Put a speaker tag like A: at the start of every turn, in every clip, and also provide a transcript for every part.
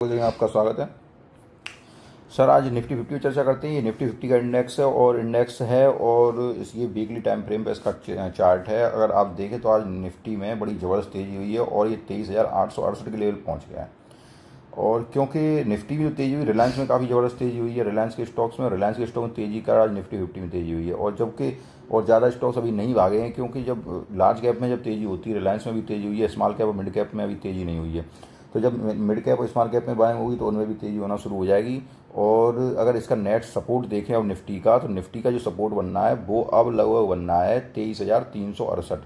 A: आपका स्वागत है। सर, आज निफ्टी फिफ्टी की चर्चा करते हैं। ये निफ्टी फिफ्टी का इंडेक्स है और इंडेक्स है और ये वीकली टाइम फ्रेम पे इसका चार्ट है। अगर आप देखें तो आज निफ्टी में बड़ी ज़बरदस्त तेज़ी हुई है और ये तेईस हज़ार आठ सौ अड़सठ के लेवल पहुँच गया है। और क्योंकि निफ्टी में जो तेज़ी हुई रिलायंस में काफ़ी ज़बरदस्त तेज़ी हुई है। रिलायंस के स्टॉक्स में रिलायंस के स्टॉक में तेज़ी का आज निफ्टी फिफ्टी में तेज़ी हुई है। और जबकि, और ज़्यादा स्टॉक्स अभी नहीं भागे हैं क्योंकि जब लार्ज कैप में जब तेज़ी होती है रिलायंस में भी तेज़ी हुई है स्मॉल कैप और मिड कैप में अभी तेज़ी नहीं हुई है। तो जब मिड कैप और स्मॉल कैप में बाइंग होगी तो उनमें भी तेज़ी होना शुरू हो जाएगी। और अगर इसका नेट सपोर्ट देखें अब निफ्टी का तो निफ्टी का जो सपोर्ट बनना है वो अब लगभग बनना है तेईस हज़ार तीन सौ अड़सठ।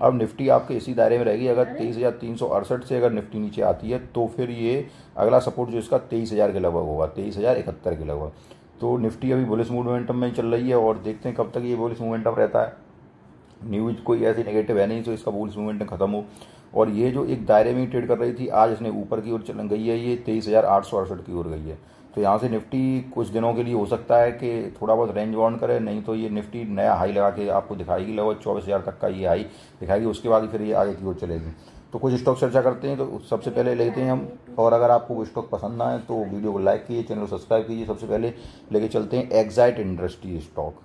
A: अब निफ्टी आपके इसी दायरे में रहेगी। अगर तेईस हज़ार तीन सौ अड़सठ से अगर निफ्टी नीचे आती है तो फिर ये अगला सपोर्ट जो इसका तेईस हज़ार के लगभग होगा तेईस हज़ार इकहत्तर के लगभग। तो निफ्टी अभी बुलिस मूवमेंटम में चल रही है और देखते हैं कब तक ये बुलिस मूवमेंटम रहता है। न्यूज़ कोई ऐसी नेगेटिव है नहीं तो इसका बुलिस मूवमेंटम खत्म हो। और ये जो एक दायरे में ट्रेड कर रही थी, आज इसने ऊपर की ओर गई है, ये तेईस हज़ार आठ सौ अड़सठ की ओर गई है। तो यहाँ से निफ्टी कुछ दिनों के लिए हो सकता है कि थोड़ा बहुत रेंज बाउंड करे, नहीं तो ये निफ्टी नया हाई लगा के आपको दिखाएगी, लगभग चौबीस हज़ार तक का ये हाई दिखाएगी, उसके बाद फिर ये आगे की ओर चलेगी। तो कुछ स्टॉक चर्चा करते हैं तो सबसे पहले लेते हैं हम, और अगर आपको वो स्टॉक पसंद आए तो वीडियो को लाइक कीजिए चैनल को सब्सक्राइब कीजिए, सबसे पहले लेके चलते हैं Exide industry stock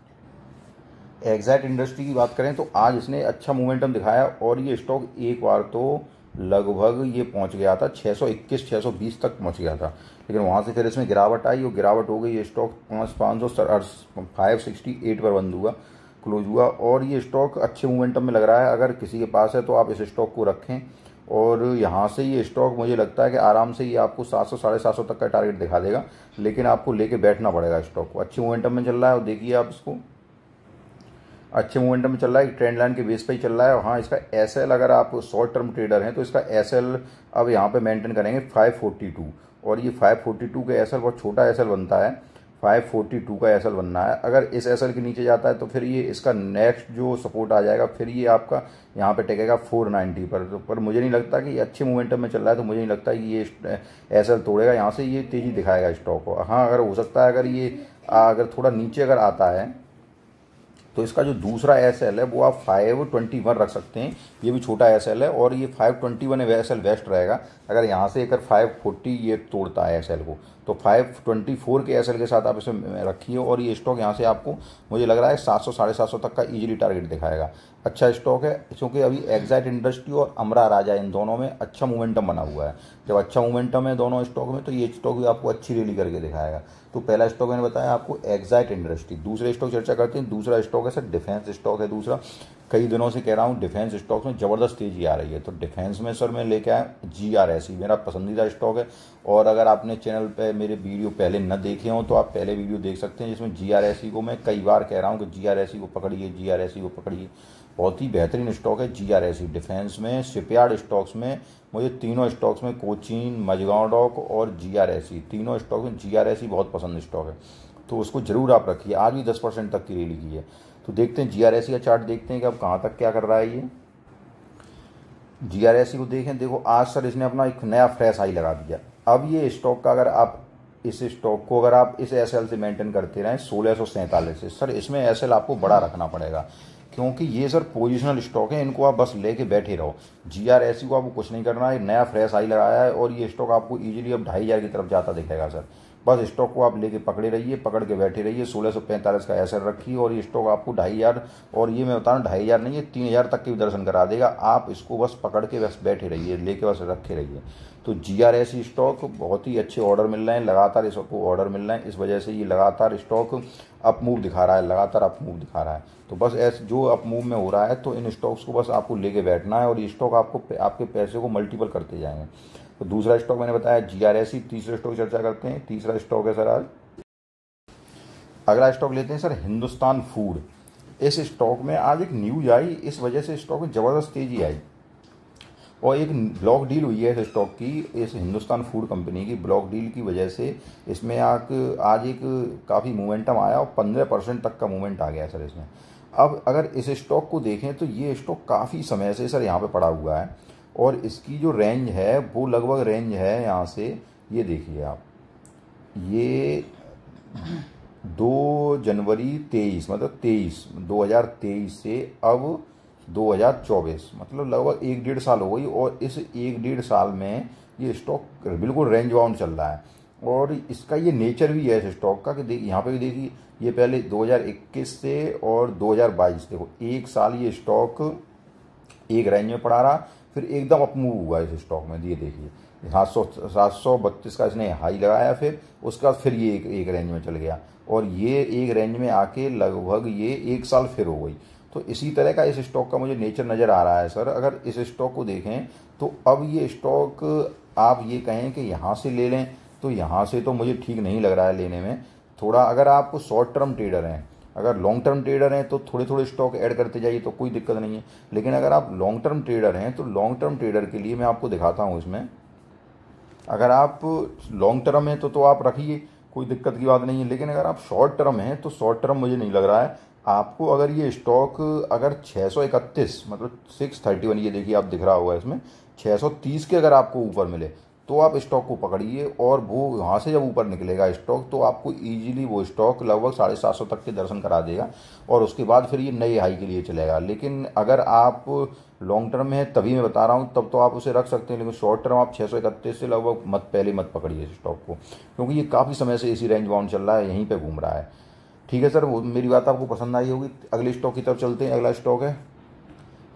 A: Exide industry की बात करें तो आज इसने अच्छा मोमेंटम दिखाया और ये स्टॉक एक बार तो लगभग ये पहुँच गया था 621 620 तक पहुँच गया था। लेकिन वहाँ से फिर इसमें गिरावट आई और गिरावट हो गई, ये स्टॉक पाँच पाँच सौ फाइव सिक्सटी एट पर बंद हुआ, क्लोज हुआ और ये स्टॉक अच्छे मोमेंटम में लग रहा है। अगर किसी के पास है तो आप इस स्टॉक को रखें और यहाँ से ये स्टॉक मुझे लगता है कि आराम से ये आपको सात सौ, साढ़े सात सौ तक का टारगेट दिखा देगा, लेकिन आपको लेके बैठना पड़ेगा स्टॉक को। अच्छे मोमेंटम में चल रहा है और देखिए आप इसको। अच्छे मोमेंटम में चल रहा है ट्रेंड लाइन के बेस पे ही चल रहा है। और हाँ इसका एसएल अगर आप शॉर्ट टर्म ट्रेडर हैं तो इसका एसएल अब यहाँ पे मेंटेन करेंगे 542 और ये 542 का एसएल बहुत छोटा एसएल बनता है। 542 का एसएल बनना है। अगर इस एसएल के नीचे जाता है तो फिर ये इसका नेक्स्ट जो सपोर्ट आ जाएगा, फिर ये आपका यहाँ पे टेकेगा 490 पर। तो पर मुझे नहीं लगता कि अच्छे मोमेंटम में चल रहा है तो मुझे नहीं लगता कि ये एसएल तोड़ेगा। यहाँ से ये तेज़ी दिखाएगा स्टॉक को। हाँ अगर हो सकता है, अगर ये, अगर थोड़ा नीचे अगर आता है तो इसका जो दूसरा एस एल है, वो आप फाइव ट्वेंटी वन रख सकते हैं। ये भी छोटा एस एल है और ये five twenty one S L best रहेगा। अगर यहाँ से अगर फाइव फोर्टी ये तोड़ता है एस एल को तो फाइव ट्वेंटी फोर के एस एल के साथ आप इसे रखिए और ये स्टॉक यहाँ से आपको, मुझे लग रहा है सात सौ, साढ़े सात सौ तक का ईजिली टारगेट दिखाएगा। अच्छा स्टॉक है, क्योंकि अभी एग्जैक्ट इंडस्ट्री और अमरा राजा, इन दोनों में अच्छा मोमेंटम बना हुआ है। जब अच्छा मोमेंटम है दोनों स्टॉक में तो ये स्टॉक भी आपको अच्छी रैली करके दिखाएगा। तो पहला स्टॉक मैंने बताया आपको एग्जैक्ट इंडस्ट्री दूसरे स्टॉक चर्चा करते हैं, दूसरा स्टॉक है सर डिफेंस स्टॉक है दूसरा। कई दिनों से कह रहा हूँ डिफेंस स्टॉक्स में ज़बरदस्त तेज़ी आ रही है। तो डिफेंस में सर मैं लेके आया जी आर एस मेरा पसंदीदा स्टॉक है। और अगर आपने चैनल पे मेरे वीडियो पहले न देखे हों तो आप पहले वीडियो देख सकते हैं, जिसमें जी आर एस को मैं कई बार कह रहा हूँ कि जी आर एस को पकड़िए जी आर एस को पकड़िए। बहुत ही बेहतरीन स्टॉक है जी आर एस डिफेंस में शिपयार्ड स्टॉक्स में, मुझे तीनों स्टॉक्स में कोचिन मजगांव डॉक और जी आर एस तीनों स्टॉक में जी आर एस बहुत पसंद स्टॉक है। तो उसको ज़रूर आप रखिए। आज भी दस परसेंट तक की रैली की है। तो देखते हैं जीआरएसी का चार्ट देखते हैं कि अब कहाँ तक क्या कर रहा है ये। जीआरएसी को देखें, देखो, आज सर इसने अपना एक नया फ्रेश हाई लगा दिया। अब ये स्टॉक का अगर आप, इस स्टॉक को अगर आप इस एसएल से मेंटेन करते रहें, सोलह सौ सैंतालीस से, सर इसमें एसएल आपको बड़ा रखना पड़ेगा। क्योंकि ये सर पोजिशनल स्टॉक है, इनको आप बस लेके बैठे रहो। जी आर एस को आपको कुछ नहीं करना है, नया फ्रेश आई लगाया है और ये स्टॉक आपको इजीली अब ढाई हज़ार की तरफ़ जाता दिखेगा, सर। बस स्टॉक को आप लेके पकड़े रहिए, पकड़ के बैठे रहिए। सोलह सौ पैंतालीस का असर रखिए और ये स्टॉक आपको ढाई हज़ार, और ये मैं बता रहा हूँ, ढाई हज़ार नहीं है तीन हज़ार तक के भी दर्शन करा देगा। आप इसको बस पकड़ के बस बैठे रहिए, लेके बस रखे रहिए। तो जी आर एस स्टॉक, बहुत ही अच्छे ऑर्डर मिल रहे हैं, लगातार इसको ऑर्डर मिल रहे हैं। इस वजह से ये लगातार स्टॉक अप मूव दिखा रहा है, लगातार अप मूव दिखा रहा है। तो बस ऐसे, जो अप मूव में हो रहा है तो इन स्टॉक्स को बस आपको लेके बैठना है, और ये स्टॉक आपको, आपके पैसे को मल्टीपल करते जाएँगे। तो दूसरा स्टॉक मैंने बताया जी आर एस तीसरे स्टॉक चर्चा करते हैं। तीसरा स्टॉक है सर आज। अगला स्टॉक लेते हैं सर, हिंदुस्तान फ़ूड। इस स्टॉक में आज एक न्यूज़ आई, इस वजह से स्टॉक में ज़बरदस्त तेज़ी आई। और एक ब्लॉक डील हुई है इस स्टॉक की, इस हिंदुस्तान फ़ूड कंपनी की ब्लॉक डील की वजह से। इसमें आक आज एक काफ़ी मोमेंटम आया और पंद्रह परसेंट तक का मूवमेंट आ गया सर इसमें। अब अगर इस स्टॉक को देखें तो ये स्टॉक काफ़ी समय से सर यहाँ पे पड़ा हुआ है। और इसकी जो रेंज है, वो लगभग रेंज है यहाँ से, ये देखिए आप। ये दो जनवरी तेईस मतलब तेईस, दो हज़ार तेईस से अब 2024 मतलब लगभग एक डेढ़ साल हो गई और इस एक डेढ़ साल में ये स्टॉक बिल्कुल रेंज बाउंड चल रहा है। और इसका ये नेचर भी है इस स्टॉक का कि देख, यहाँ पे भी देखिए, ये पहले 2021 से और 2022 देखो, एक साल ये स्टॉक एक रेंज में पड़ा रहा फिर एकदम अप मूव हुआ इस स्टॉक में ये देखिए। सात सौ सात सौ बत्तीस का इसने हाई लगाया फिर उसका फिर ये एक, एक रेंज में चल गया। और ये एक रेंज में आके लगभग ये एक साल फिर हो गई। तो इसी तरह का इस स्टॉक का मुझे नेचर नज़र आ रहा है सर अगर इस स्टॉक को देखें तो अब ये स्टॉक आप ये कहें कि यहाँ से ले लें तो यहाँ से तो मुझे ठीक नहीं लग रहा है लेने में। थोड़ा अगर आप शॉर्ट टर्म ट्रेडर हैं अगर लॉन्ग टर्म ट्रेडर हैं तो थोड़े थोड़े स्टॉक ऐड करते जाइए तो कोई दिक्कत नहीं है। लेकिन अगर आप लॉन्ग टर्म ट्रेडर हैं तो लॉन्ग टर्म ट्रेडर के लिए मैं आपको दिखाता हूँ इसमें। अगर आप लॉन्ग टर्म हैं तो तो आप रखिए, कोई दिक्कत की बात नहीं है। लेकिन अगर आप शॉर्ट टर्म हैं तो शॉर्ट टर्म मुझे नहीं लग रहा है। आपको अगर ये स्टॉक अगर छः सौ इकतीस मतलब सिक्स थर्टी वन ये देखिए आप दिख रहा होगा इसमें छः सौ तीस के अगर आपको ऊपर मिले तो आप स्टॉक को पकड़िए और वो वहाँ से जब ऊपर निकलेगा स्टॉक तो आपको इजीली वो स्टॉक लगभग साढ़े सात सौ तक के दर्शन करा देगा और उसके बाद फिर ये नए हाई के लिए चलेगा। लेकिन अगर आप लॉन्ग टर्म में है, तभी मैं बता रहा हूँ, तब तो आप उसे रख सकते हैं, लेकिन शॉर्ट टर्म आप छः सौ इकतीस से लगभग मत, पहले मत पकड़िए स्टॉक को, क्योंकि ये काफ़ी समय से इसी रेंज बाउंड चल रहा है, यहीं पर घूम रहा है। ठीक है सर मेरी बात आपको पसंद आई होगी। अगले स्टॉक की तरफ़ चलते हैं, अगला स्टॉक है।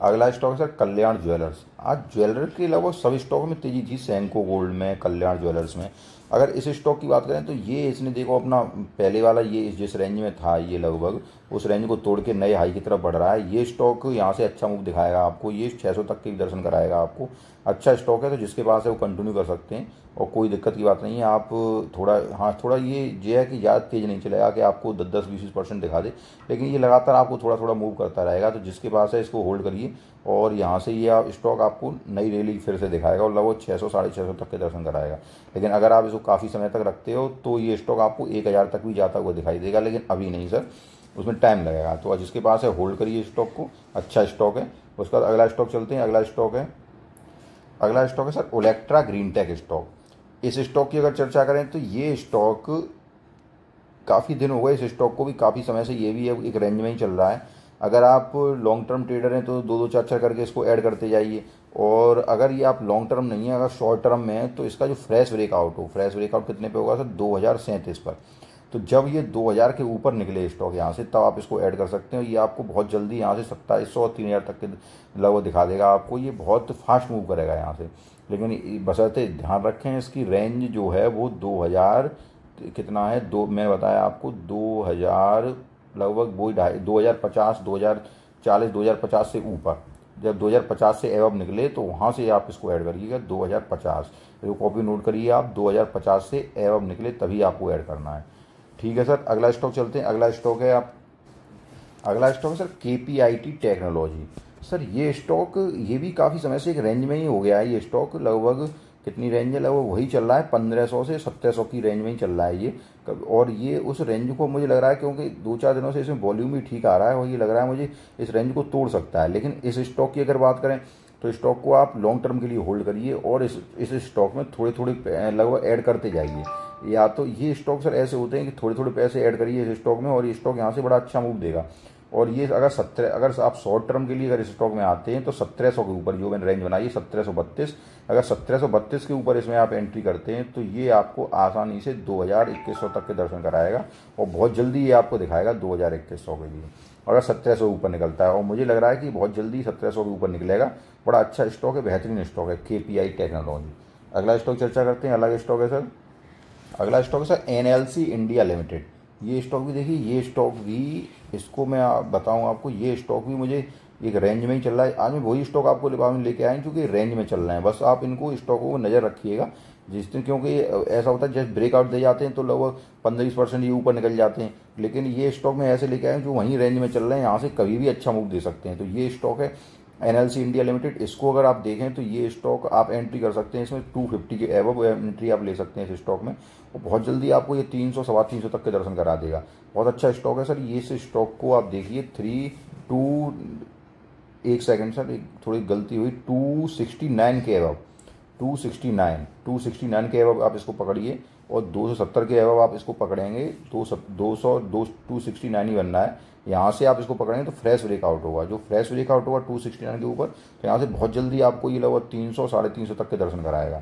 A: अगला स्टॉक सर कल्याण ज्वेलर्स। आज ज्वेलर के अलावा सभी स्टॉक में तेज़ी थी सैंको गोल्ड में, कल्याण ज्वेलर्स में। अगर इस स्टॉक की बात करें तो ये इसने देखो अपना पहले वाला ये जिस रेंज में था ये लगभग, उस रेंज को तोड़ के नए हाई की तरफ़ बढ़ रहा है। ये स्टॉक यहाँ से अच्छा मूव दिखाएगा आपको, ये 600 तक के दर्शन कराएगा आपको। अच्छा स्टॉक है तो जिसके पास है वो कंटिन्यू कर सकते हैं, और कोई दिक्कत की बात नहीं है। आप थोड़ा हाँ थोड़ा ये जो है कि ज़्यादा तेज़ नहीं चलेगा कि आपको दस दस बीस बीस परसेंट दिखा दे, लेकिन ये लगातार आपको थोड़ा थोड़ा मूव करता रहेगा। तो जिसके पास है इसको होल्ड करिए, और यहाँ से ये आप स्टॉक आपको नई रैली फिर से दिखाएगा, और लगभग छः सौ, साढ़े छः सौ तक के दर्शन कराएगा। लेकिन अगर आप इसको काफ़ी समय तक रखते हो तो ये स्टॉक आपको एक हज़ार तक भी जाता हुआ दिखाई देगा, लेकिन अभी नहीं सर उसमें टाइम लगेगा। तो जिसके पास है होल्ड करिए स्टॉक को। अच्छा स्टॉक है। उसके बाद अगला स्टॉक चलते हैं। अगला स्टॉक है। अगला स्टॉक है sir Olectra green tech stock इस स्टॉक की अगर चर्चा करें तो ये स्टॉक काफ़ी दिन हो गए इस स्टॉक को भी। काफ़ी समय से ये भी एक रेंज में ही चल रहा है। अगर आप लॉन्ग टर्म ट्रेडर हैं तो दो दो चार चार करके इसको ऐड करते जाइए। और अगर ये आप लॉन्ग टर्म नहीं है, अगर शॉर्ट टर्म में है तो इसका जो फ्रेश ब्रेकआउट हो फ्रेश ब्रेकआउट कितने पे होगा सर? दो हज़ार सैंतीस पर। तो जब ये 2000 के ऊपर निकले स्टॉक यहाँ से, तब आप इसको ऐड कर सकते हैं। ये आपको बहुत जल्दी यहाँ से सत्ताईस सौ तीन हज़ार तक के लगभग दिखा देगा आपको। ये बहुत फास्ट मूव करेगा यहाँ से। लेकिन बसरते ध्यान रखें इसकी रेंज जो है वो 2000 कितना है? दो मैं बताया आपको 2000 लगभग वो ढाई, दो हज़ार पचास, दो हज़ार चालीस, दो हज़ार पचास से ऊपर। जब 2050 से एवब निकले तो वहाँ से आप इसको ऐड करिएगा 2050 तो कॉपी नोट करिए आप 2050 से एवब निकले, तभी आपको ऐड करना है। ठीक है, सर? अगला स्टॉक चलते हैं। अगला स्टॉक है आप, अगला स्टॉक है sir K P I T technology sir, ये स्टॉक ये भी काफ़ी समय से एक रेंज में ही हो गया है। ये स्टॉक लगभग कितनी रेंज है? लगभग वही चल रहा है, पंद्रह सौ से सत्रह सौ की रेंज में ही चल रहा है ये। और ये उस रेंज को मुझे लग रहा है क्योंकि दो चार दिनों से इसमें वॉल्यूम भी ठीक आ रहा है और ये लग रहा है मुझे इस रेंज को तोड़ सकता है। लेकिन इस स्टॉक की अगर बात करें तो स्टॉक को आप लॉन्ग टर्म के लिए होल्ड करिए और इस इस स्टॉक में थोड़े थोड़े लगभग ऐड करते जाइए। या तो ये स्टॉक सर ऐसे होते हैं कि थोड़े थोड़े पैसे ऐड करिए इस स्टॉक में और ये स्टॉक यहाँ से बड़ा अच्छा मूव देगा। और ये अगर सत्रह, अगर आप शॉर्ट टर्म के लिए अगर स्टॉक में आते हैं तो सत्रह सौ के ऊपर, जो मैंने रेंज बनाई है, सत्रह सौ बत्तीस। अगर सत्रह सौ बत्तीस के ऊपर इसमें आप एंट्री करते हैं तो ये आपको आसानी से दो हज़ार इक्कीस सौ तक के दर्शन कराएगा और बहुत जल्दी ये आपको दिखाएगा दो हज़ार इक्कीस सौ के लिए। अगर सत्रह सौ ऊपर निकलता है, और मुझे लग रहा है कि बहुत जल्दी सत्रह सौ के ऊपर निकलेगा। बड़ा अच्छा स्टॉक है, बेहतरीन स्टॉक है के पी आई टेक्नोलॉजी अगला स्टॉक चर्चा करते हैं, अलग स्टॉक है, सर। अगला स्टॉक है, sir N L C India limited ये स्टॉक भी देखिए, ये स्टॉक भी, इसको मैं बताऊँ आपको, ये स्टॉक भी मुझे एक रेंज में ही चल रहा है। आज मैं वही स्टॉक आपको में लेके आए क्योंकि रेंज में चल रहे हैं। बस आप इनको स्टॉकों को नज़र रखिएगा, जिस दिन, क्योंकि ऐसा होता है, जैसे ब्रेकआउट दे जाते हैं तो लगभग पंद्रह बीस परसेंट ये ऊपर निकल जाते हैं। लेकिन ये स्टॉक में ऐसे लेके आए जो वहीं रेंज में चल रहे हैं, यहाँ से कभी भी अच्छा मूव दे सकते हैं। तो ये स्टॉक है एनएलसी इंडिया लिमिटेड, इसको अगर आप देखें तो ये स्टॉक आप एंट्री कर सकते हैं, इसमें 250 के एवब एंट्री आप ले सकते हैं इस स्टॉक में। और बहुत जल्दी आपको ये तीन सौ सवा तीन सौ तक के दर्शन करा देगा। बहुत अच्छा स्टॉक है सर, ये इस स्टॉक को आप देखिए थ्री टू एक सेकेंड सर, एक थोड़ी गलती हुई टू सिक्सटी नाइन के above two sixty nine two sixty nine के एवब आप इसको पकड़िए। और दो सौ सत्तर के एवब आप इसको पकड़ेंगे दो सौ दो सौ दो टू सिक्सटी नाइन ही बनना है यहाँ से आप इसको पकड़ेंगे तो फ्रेश ब्रेकआउट होगा जो फ्रेश ब्रेकआउट होगा टू सिक्सटी नाइन के ऊपर तो यहाँ से बहुत जल्दी आपको ये लगभग तीन सौ साढ़े तीन सौ तक के दर्शन कराएगा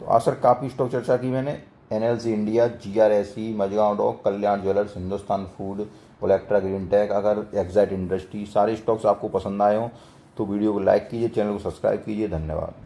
A: तो आज सर काफ़ी स्टॉक चर्चा की मैंने N India G R S C Mazagon dock Kalyan jewellers Hindustan food Olectra green tech अगर एग्जैक्ट इंडस्ट्री सारे स्टॉक्स आपको पसंद आए हों तो वीडियो को लाइक कीजिए चैनल को सब्सक्राइब कीजिए धन्यवाद